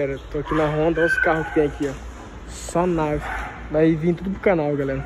Galera, tô aqui na Honda, olha os carros que tem aqui, ó. Só nave. Vai vir tudo pro canal, galera.